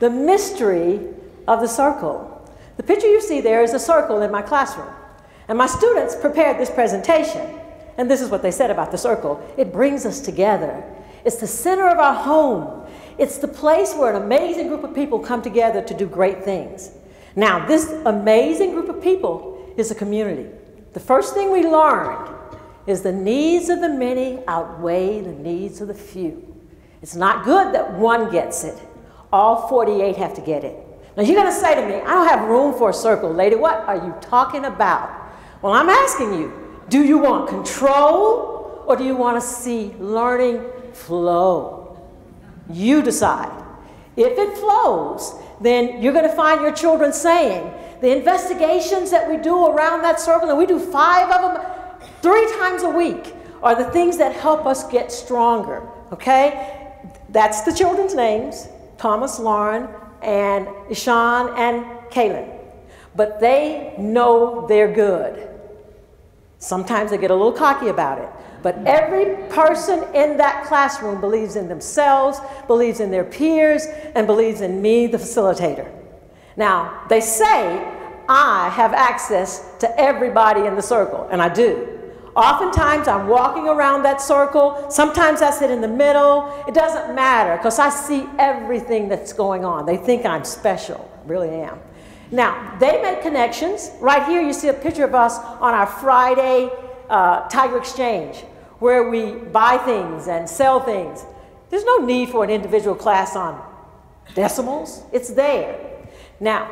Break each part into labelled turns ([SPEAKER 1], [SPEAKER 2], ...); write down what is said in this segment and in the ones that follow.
[SPEAKER 1] the mystery of the circle. The picture you see there is a circle in my classroom. And my students prepared this presentation. And this is what they said about the circle it brings us together. It's the center of our home. It's the place where an amazing group of people come together to do great things. Now, this amazing group of people is a community. The first thing we learned is the needs of the many outweigh the needs of the few. It's not good that one gets it. All 48 have to get it. Now you're going to say to me, I don't have room for a circle, lady. What are you talking about? Well, I'm asking you, do you want control or do you want to see learning flow? You decide. If it flows, then you're going to find your children saying, the investigations that we do around that circle, and we do five of them three times a week, are the things that help us get stronger. Okay? That's the children's names. Thomas, Lauren, and Ishan and Kaylin. But they know they're good. Sometimes they get a little cocky about it. But every person in that classroom believes in themselves, believes in their peers, and believes in me, the facilitator. Now, they say I have access to everybody in the circle, and I do. Oftentimes I'm walking around that circle. Sometimes I sit in the middle. It doesn't matter because I see everything that's going on. They think I'm special. I really am. Now, they make connections. Right here, you see a picture of us on our Friday uh, Tiger Exchange where we buy things and sell things. There's no need for an individual class on decimals. It's there. Now,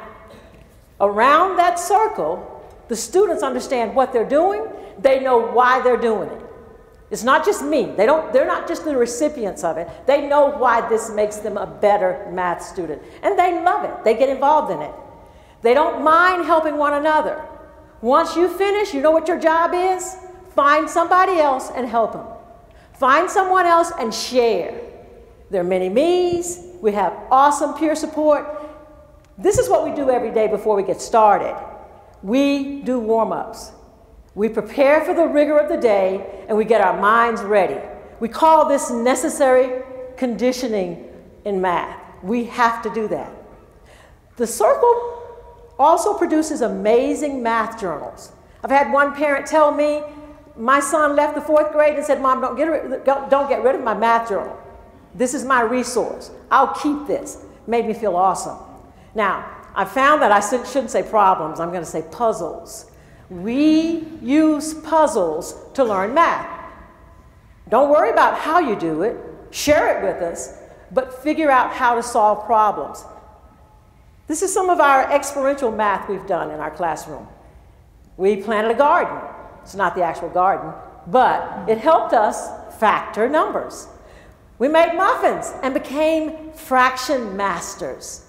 [SPEAKER 1] around that circle, the students understand what they're doing they know why they're doing it. It's not just me. They don't, they're not just the recipients of it. They know why this makes them a better math student. And they love it. They get involved in it. They don't mind helping one another. Once you finish, you know what your job is? Find somebody else and help them. Find someone else and share. There are many me's. We have awesome peer support. This is what we do every day before we get started. We do warm ups. We prepare for the rigor of the day and we get our minds ready. We call this necessary conditioning in math. We have to do that. The circle also produces amazing math journals. I've had one parent tell me, my son left the fourth grade and said, Mom, don't get, rid, don't, get rid of my math journal. This is my resource. I'll keep this. Made me feel awesome. Now, I found that I shouldn't say problems, I'm going to say puzzles. We use puzzles to learn math. Don't worry about how you do it, share it with us, but figure out how to solve problems. This is some of our experiential math we've done in our classroom. We planted a garden. It's not the actual garden, but it helped us factor numbers. We made muffins and became fraction masters.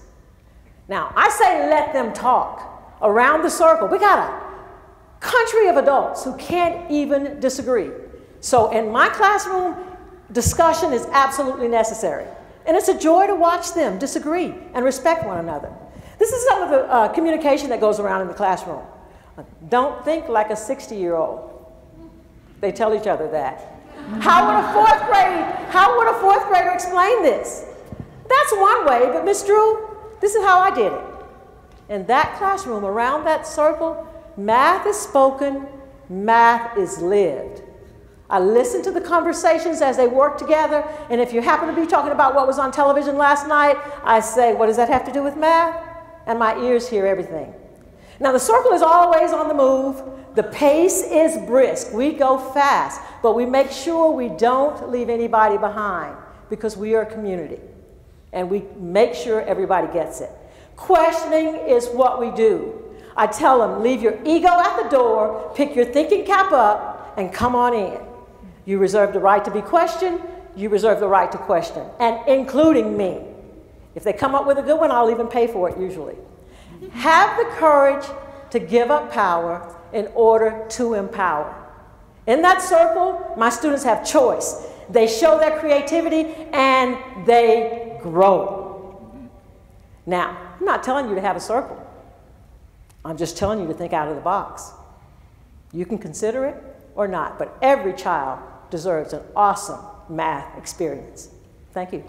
[SPEAKER 1] Now, I say let them talk around the circle. We got a country of adults who can't even disagree. So in my classroom, discussion is absolutely necessary. And it's a joy to watch them disagree and respect one another. This is some of the uh, communication that goes around in the classroom. Don't think like a 60 year old. They tell each other that. How would a fourth grade, how would a fourth grader explain this? That's one way, but Miss Drew, this is how I did it. In that classroom, around that circle, Math is spoken, math is lived. I listen to the conversations as they work together, and if you happen to be talking about what was on television last night, I say, What does that have to do with math? And my ears hear everything. Now, the circle is always on the move. The pace is brisk. We go fast, but we make sure we don't leave anybody behind because we are a community and we make sure everybody gets it. Questioning is what we do. I tell them, leave your ego at the door, pick your thinking cap up, and come on in. You reserve the right to be questioned, you reserve the right to question, and including me. If they come up with a good one, I'll even pay for it usually. Have the courage to give up power in order to empower. In that circle, my students have choice. They show their creativity and they grow. Now, I'm not telling you to have a circle. I'm just telling you to think out of the box. You can consider it or not, but every child deserves an awesome math experience. Thank you.